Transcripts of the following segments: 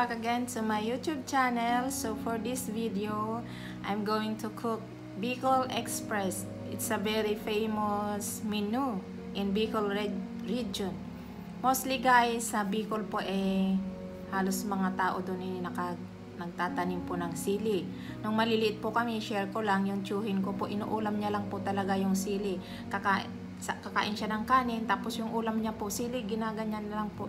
Back again to my YouTube channel. So for this video, I'm going to cook Bicol Express. It's a very famous menu in Bicol re region. Mostly guys, sa Bicol po eh, halos mga tao doon eh naka, nagtatanim po ng sili. Nung maliliit po kami, share ko lang yung tsuhin ko po, inuulam niya lang po talaga yung sili. Kaka, kakain siya ng kanin, tapos yung ulam niya po, sili, ginaganyan na lang po.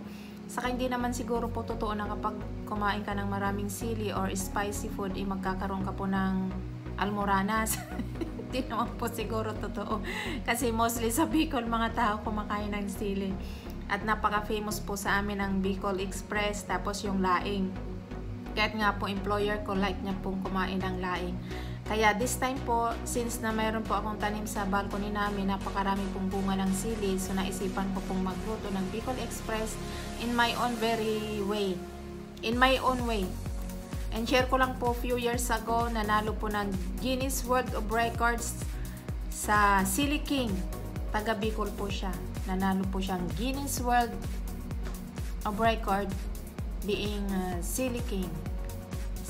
Saka hindi naman siguro po totoo na kapag kumain ka ng maraming sili or spicy food, eh magkakaroon ka po ng almoranas. Hindi naman po siguro totoo. Kasi mostly sa Bicol, mga tao kumakain ng sili. At napaka-famous po sa amin ng Bicol Express, tapos yung laing. Kahit nga po employer ko, like niya pong kumain ng laing. Kaya this time po, since na mayroon po akong tanim sa balcony namin, napakarami pong bunga ng sili, so naisipan ko pong magluto ng Bicol Express in my own very way. In my own way. And share ko lang po few years ago, nanalo po ng Guinness World of Records sa Sili King. Taga Bicol po siya. Nanalo po siyang Guinness World of Record being uh, Sili King.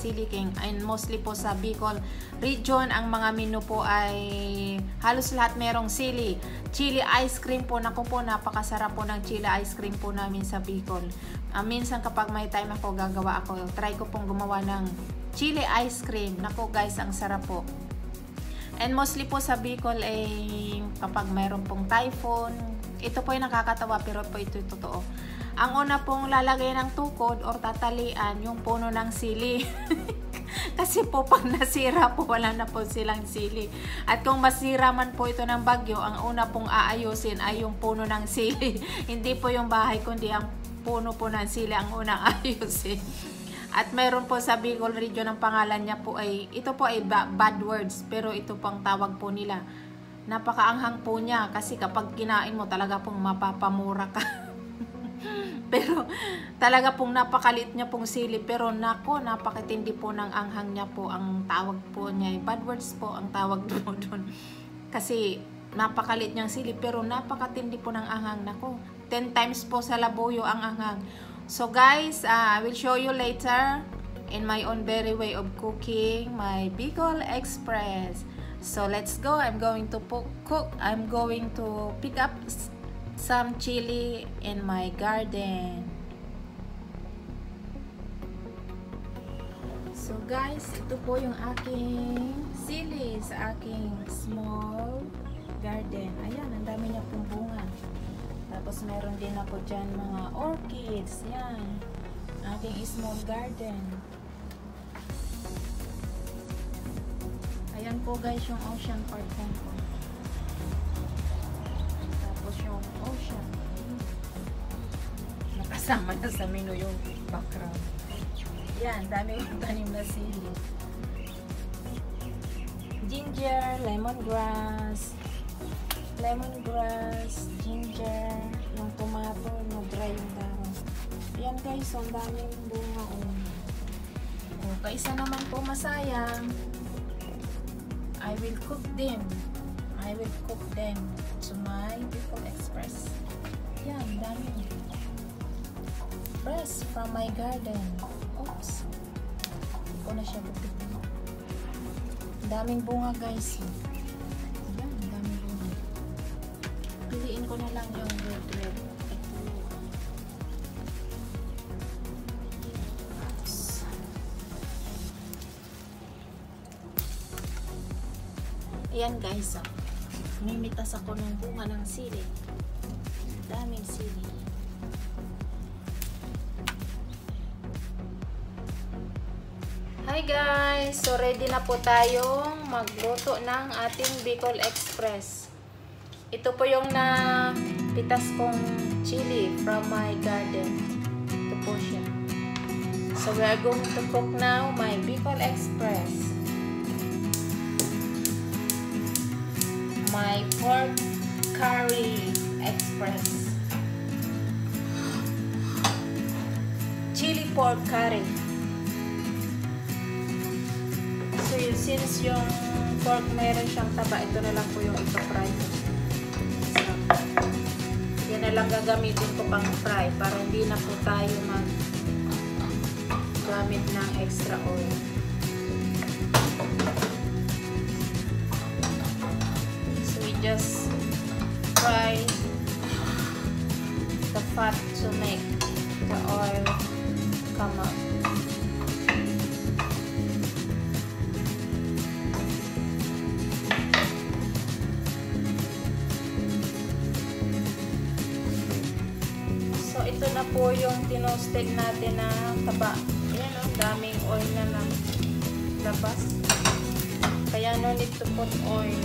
Sili King. And mostly po sa Bicol region, ang mga menu po ay halos lahat merong sili. Chili ice cream po. Naku po, napakasarap po ng chili ice cream po namin sa Bicol. Uh, minsan kapag may time ako, gagawa ako. Try ko pong gumawa ng chili ice cream. Naku guys, ang sarap po. And mostly po sa Bicol ay eh, kapag mayroon pong typhoon, ito po yung nakakatawa pero po ito totoo ang una pong lalagay ng tukod or tatalian yung puno ng sili. Kasi po pag nasira po wala na po silang sili. At kung masira man po ito ng bagyo, ang una pong aayusin ay yung puno ng sili. Hindi po yung bahay kundi ang puno po ng sili ang unang ayusin. At meron po sa Bicol region ang pangalan niya po ay, ito po ay bad words, pero ito po ang tawag po nila. Napakaanghang po niya kasi kapag kinain mo talaga pong mapapamura ka. pero talaga pong napakalit niya pong sili. Pero nako, napakatindi po ng anghang niya po. Ang tawag po niya, bad words po ang tawag po doon. Kasi napakalit niyang sili pero napakatindi po ng anghang. Nako, 10 times po sa labuyo ang anghang. So guys, uh, I will show you later in my own very way of cooking my Bicol Express. So let's go. I'm going to cook. I'm going to pick up some chili in my garden. So guys, ito po yung aking sili sa aking small garden. Ayan, ang dami niya pong bunga. Tapos meron din ako dyan mga orchids. Yan. Aking small garden. Ayan po guys yung ocean park ko. ocean. Nakasama na sa menu yung background. Yan, dami yung tanim na sili. Ginger, lemongrass, lemongrass, ginger, yung tomato, no dry yung dahon. Yan guys, ang daming bunga. Oh. Oh, kaisa naman po masayang. I will cook them. I will cook them to my People Express. Yan, dami. Fresh from my garden. Oops. Hindi ko na siya bupitin. Daming bunga guys. Yan, daming bunga. Piliin ko na lang yung red red. Ayan guys, oh. Mimitas ako ng bunga ng sili. Daming sili. Hi guys! So ready na po tayong magluto ng ating Bicol Express. Ito po yung na pitas kong chili from my garden. Ito po siya. So we are going to cook now my Bicol Express. My pork curry express. Chili pork curry. So yun, since yung pork meron siyang taba, ito na lang po yung ito-fry. So, yan na lang gagamitin ko pang fry para hindi na po tayo mag gamit ng extra oil. Just fry the fat to make the oil come up. So, ito na po yung tinosted natin na taba. Ayan o, daming oil na lang labas. Kaya no need to put oil.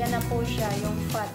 Ayan na po siya, yung fat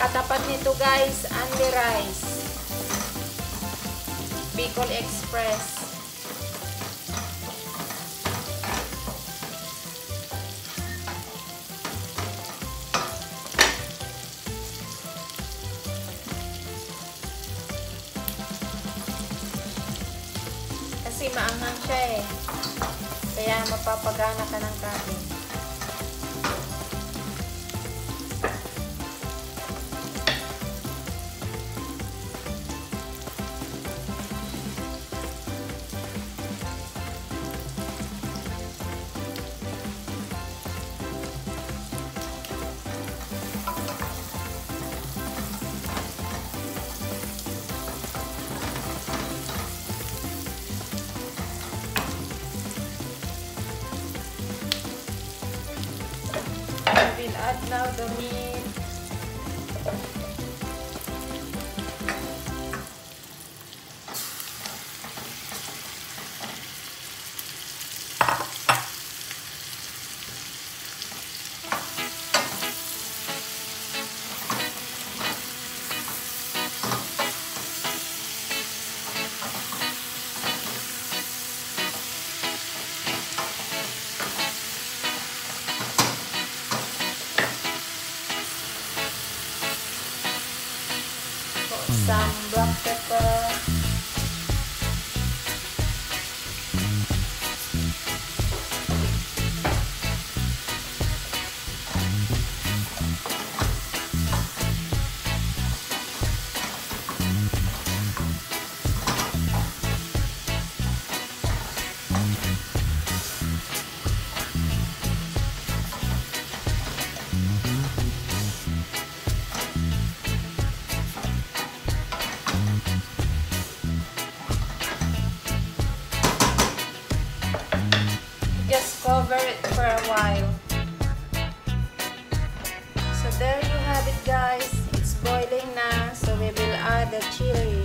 katapat nito guys, only rice. Bicol Express. Kasi maanghang siya eh. Kaya mapapagana ka ng kain. I will add now the meat. Some black pepper. The chili.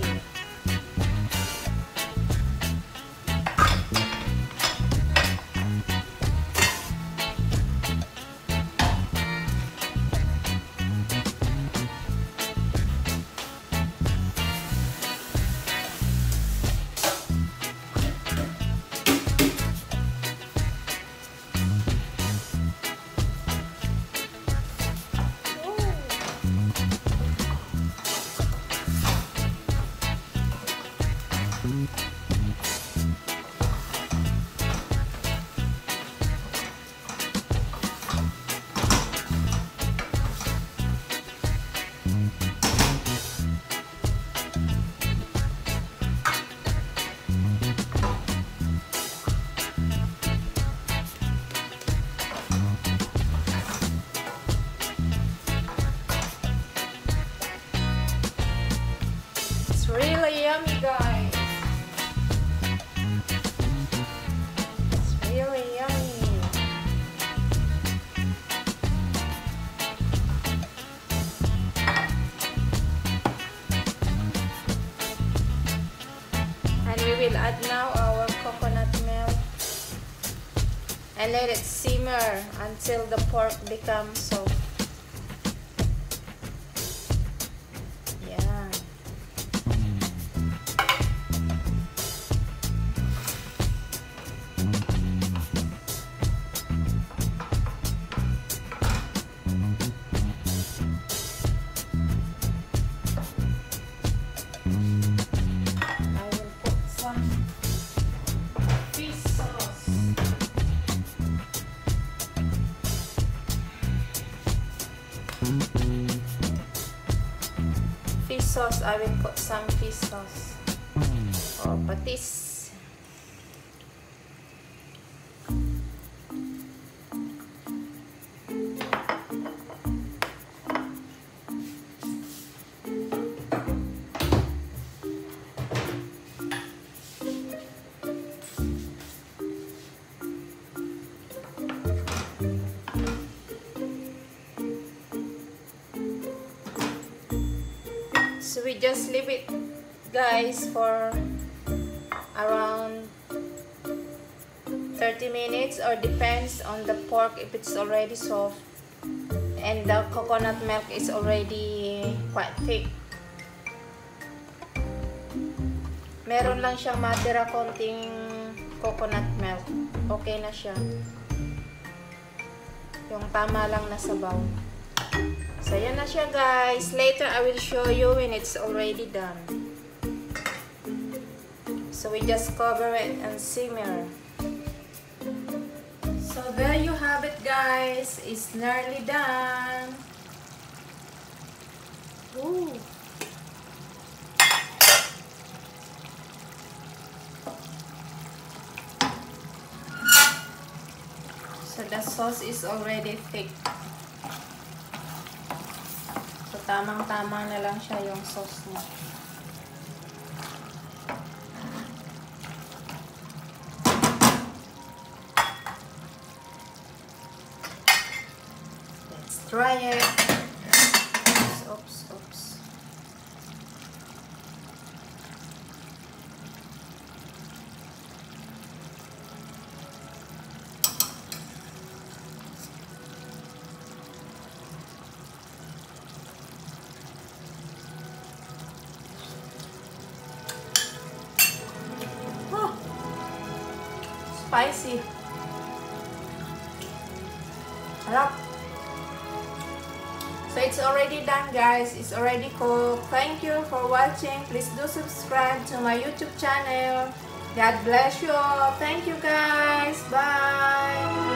Really yummy, guys. And let it simmer until the pork becomes soft. Fish sauce, I will put some fish sauce. Or patis. So we just leave it guys for around 30 minutes or depends on the pork if it's already soft and the coconut milk is already quite thick. Meron lang siyang matira konting coconut milk. Okay na siya. Yung tama lang na sabaw. So, yan na siya guys. Later, I will show you when it's already done. So, we just cover it and simmer. So, there you have it guys. It's nearly done. Ooh. So, the sauce is already thick. Tamang-tama na lang siya yung sauce niya. Let's try it. Spicy. Harap. So it's already done guys. It's already cooked. Thank you for watching. Please do subscribe to my YouTube channel. God bless you all. Thank you guys. Bye.